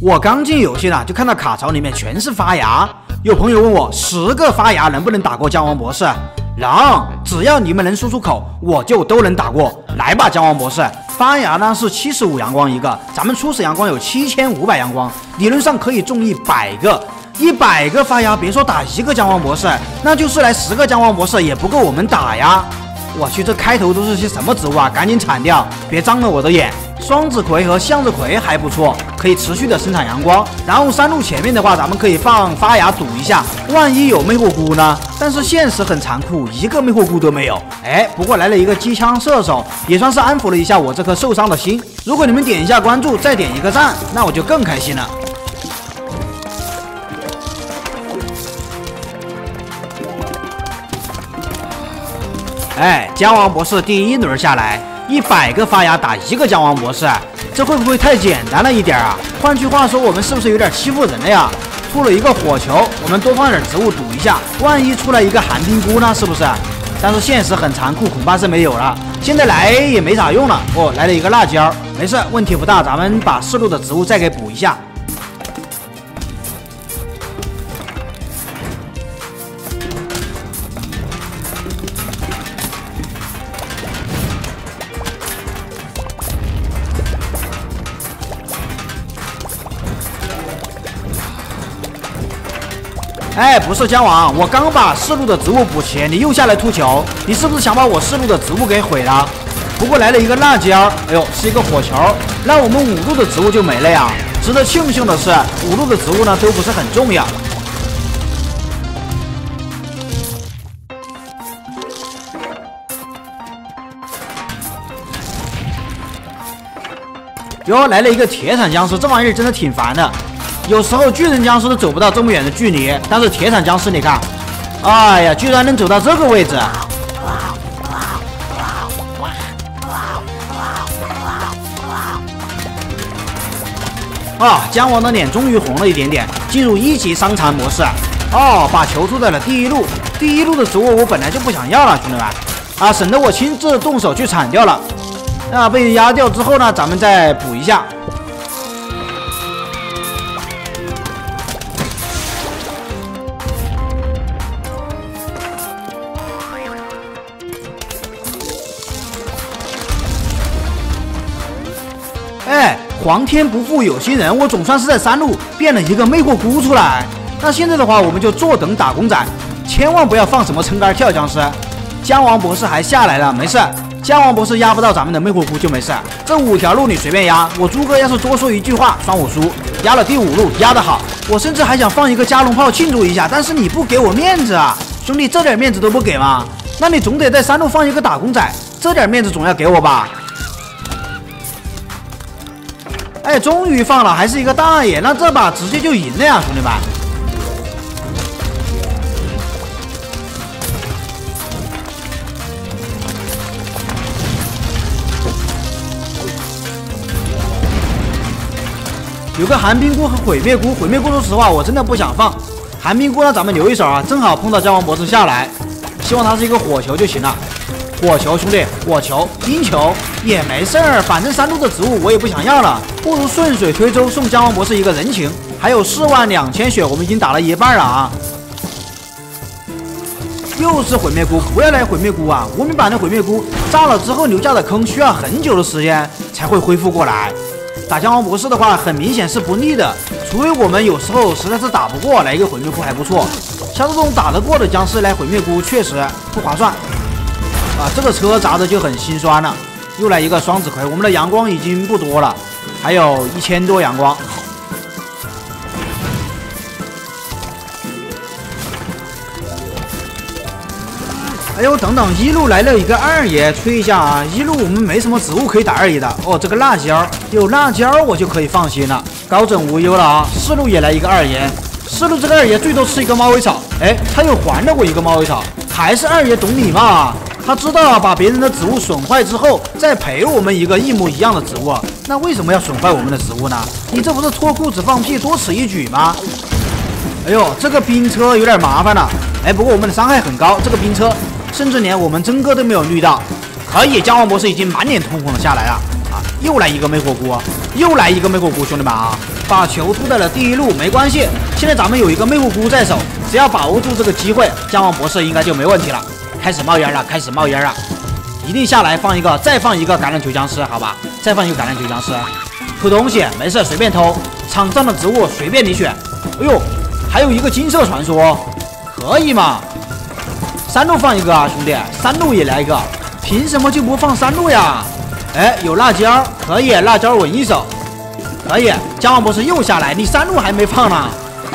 我刚进游戏呢，就看到卡槽里面全是发芽。有朋友问我，十个发芽能不能打过僵王博士？能，只要你们能说出口，我就都能打过来吧，僵王博士。发芽呢是七十五阳光一个，咱们初始阳光有七千五百阳光，理论上可以中一百个，一百个发芽，别说打一个僵王博士，那就是来十个僵王博士也不够我们打呀。我去，这开头都是些什么植物啊？赶紧铲掉，别脏了我的眼。双子葵和向日葵还不错，可以持续的生产阳光。然后山路前面的话，咱们可以放发芽堵一下，万一有魅惑菇呢？但是现实很残酷，一个魅惑菇都没有。哎，不过来了一个机枪射手，也算是安抚了一下我这颗受伤的心。如果你们点一下关注，再点一个赞，那我就更开心了。哎，姜王博士第一轮下来，一百个发芽打一个僵王博士，这会不会太简单了一点啊？换句话说，我们是不是有点欺负人了呀？出了一个火球，我们多放点植物堵一下，万一出来一个寒冰菇呢？是不是？但是现实很残酷，恐怕是没有了。现在来也没啥用了。哦，来了一个辣椒，没事，问题不大。咱们把四路的植物再给补一下。哎，不是姜王，我刚把四路的植物补齐，你又下来突球，你是不是想把我四路的植物给毁了？不过来了一个辣椒，哎呦，是一个火球，那我们五路的植物就没了呀。值得庆幸的是，五路的植物呢都不是很重要。哟，来了一个铁铲僵尸，这玩意儿真的挺烦的。有时候巨人僵尸都走不到这么远的距离，但是铁铲僵尸，你看，哎呀，居然能走到这个位置！啊，姜王的脸终于红了一点点，进入一级伤残模式。哦，把球出在了第一路，第一路的植物我本来就不想要了，兄弟们，啊，省得我亲自动手去铲掉了。啊，被压掉之后呢，咱们再补一下。皇天不负有心人，我总算是在山路变了一个魅惑菇出来。那现在的话，我们就坐等打工仔，千万不要放什么撑杆跳僵尸。姜王博士还下来了，没事，姜王博士压不到咱们的魅惑菇就没事。这五条路你随便压，我朱哥要是多说一句话，算我输。压了第五路，压得好，我甚至还想放一个加农炮庆祝一下，但是你不给我面子啊，兄弟，这点面子都不给吗？那你总得在山路放一个打工仔，这点面子总要给我吧？哎，终于放了，还是一个大爷，那这把直接就赢了呀，兄弟们！有个寒冰菇和毁灭菇，毁灭菇说实话我真的不想放，寒冰菇呢咱们留一手啊，正好碰到僵王博士下来，希望他是一个火球就行了。火球兄弟，火球冰球也没事儿，反正三路的植物我也不想要了，不如顺水推舟送姜王博士一个人情。还有四万两千血，我们已经打了一半了啊！又是毁灭菇，不要来毁灭菇啊！无名版的毁灭菇炸了之后留下的坑需要很久的时间才会恢复过来。打姜王博士的话，很明显是不利的，除非我们有时候实在是打不过，来一个毁灭菇还不错。像这种打得过的僵尸来毁灭菇确实不划算。啊，这个车砸的就很心酸了。又来一个双子葵，我们的阳光已经不多了，还有一千多阳光。哎呦，等等，一路来了一个二爷，吹一下啊！一路我们没什么植物可以打二爷的哦。这个辣椒有辣椒，我就可以放心了，高枕无忧了啊！四路也来一个二爷，四路这个二爷最多吃一个猫尾草，哎，他又还了我一个猫尾草，还是二爷懂礼貌啊！他知道把别人的植物损坏之后，再赔我们一个一模一样的植物，那为什么要损坏我们的植物呢？你这不是脱裤子放屁，多此一举吗？哎呦，这个冰车有点麻烦了。哎，不过我们的伤害很高，这个冰车甚至连我们真哥都没有绿到。可以，僵王博士已经满脸通红的下来了啊！又来一个魅惑菇，又来一个魅惑菇，兄弟们啊！把球吐在了第一路，没关系。现在咱们有一个魅惑菇在手，只要把握住这个机会，僵王博士应该就没问题了。开始冒烟了，开始冒烟了，一定下来放一个，再放一个橄榄球僵尸，好吧？再放一个橄榄球僵尸，偷东西没事，随便偷。场上的植物随便你选。哎呦，还有一个金色传说，可以吗？山路放一个啊，兄弟，山路也来一个，凭什么就不放山路呀？哎，有辣椒，可以，辣椒稳一手，可以。姜王博士又下来，你山路还没放呢？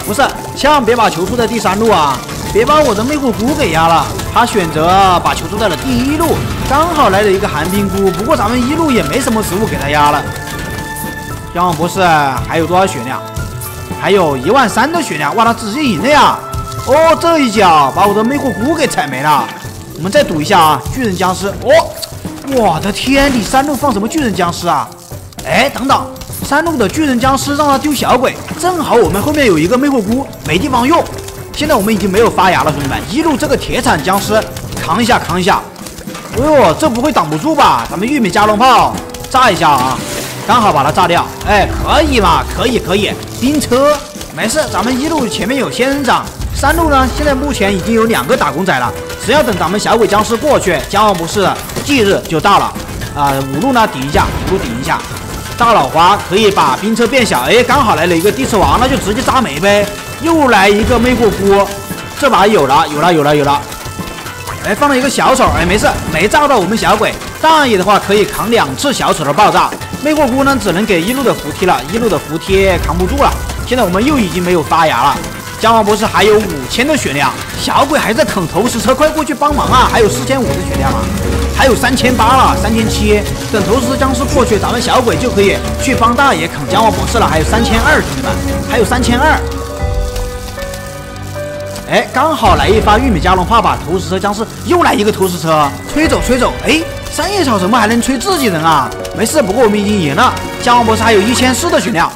不是，千万别把球出在第三路啊，别把我的魅惑菇给压了。他选择把球出在了第一路，刚好来了一个寒冰菇，不过咱们一路也没什么食物给他压了。姜王博士还有多少血量？还有一万三的血量，哇，他直接赢了呀！哦，这一脚把我的魅惑菇给踩没了。我们再赌一下啊，巨人僵尸，哦。我的天！你山路放什么巨人僵尸啊？哎，等等，山路的巨人僵尸让他丢小鬼，正好我们后面有一个魅惑菇，没地方用。现在我们已经没有发芽了，兄弟们，一路这个铁铲僵尸扛一下，扛一下。哎呦，这不会挡不住吧？咱们玉米加农炮炸一下啊，刚好把它炸掉。哎，可以嘛？可以，可以。冰车没事，咱们一路前面有仙人掌。山路呢？现在目前已经有两个打工仔了，只要等咱们小鬼僵尸过去，姜王博士忌日就到了。啊，五路呢顶一下，五路顶一下。大脑花可以把兵车变小，哎，刚好来了一个地刺王，那就直接扎没呗。又来一个魅惑菇，这把有了，有了，有了，有了。哎，放了一个小丑，哎，没事，没炸到我们小鬼。大爷的话可以扛两次小丑的爆炸，魅惑菇呢只能给一路的服贴了，一路的服贴扛不住了。现在我们又已经没有发芽了。姜王博士还有五千的血量，小鬼还在啃投石车，快过去帮忙啊！还有四千五的血量啊，还有三千八了，三千七。等投石僵尸过去，咱们小鬼就可以去帮大爷啃姜王博士了。还有三千二，兄弟们，还有三千二。哎，刚好来一发玉米加农炮，把投石车僵尸又来一个投石车，吹走吹走。哎，三叶草怎么还能吹自己人啊？没事，不过我们已经赢了。姜王博士还有一千四的血量。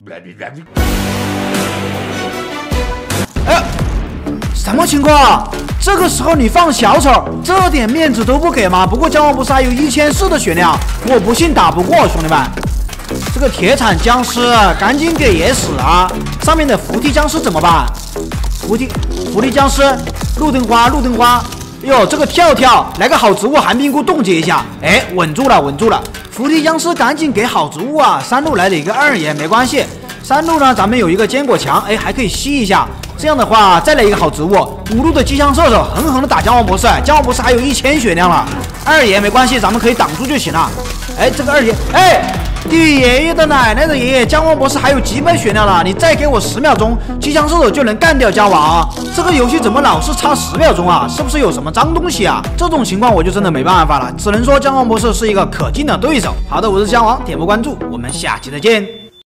哎，什么情况？这个时候你放小丑，这点面子都不给吗？不过姜王博士还有一千四的血量，我不信打不过，兄弟们。这个铁铲僵尸赶紧给爷死啊！上面的扶梯僵尸怎么办？扶梯扶梯僵尸，路灯花路灯花。哟，这个跳跳来个好植物寒冰菇冻结一下，哎，稳住了稳住了。扶梯僵尸赶紧给好植物啊！山路来了一个二爷，没关系。山路呢，咱们有一个坚果墙，哎，还可以吸一下。这样的话，再来一个好植物，五路的机枪射手狠狠的打姜王博士，姜王博士还有一千血量了。二爷没关系，咱们可以挡住就行了。哎，这个二爷，哎，你爷爷的奶奶的爷爷，姜王博士还有几百血量了，你再给我十秒钟，机枪射手就能干掉姜王。这个游戏怎么老是差十秒钟啊？是不是有什么脏东西啊？这种情况我就真的没办法了，只能说姜王博士是一个可敬的对手。好的，我是姜王，点波关注，我们下期再见。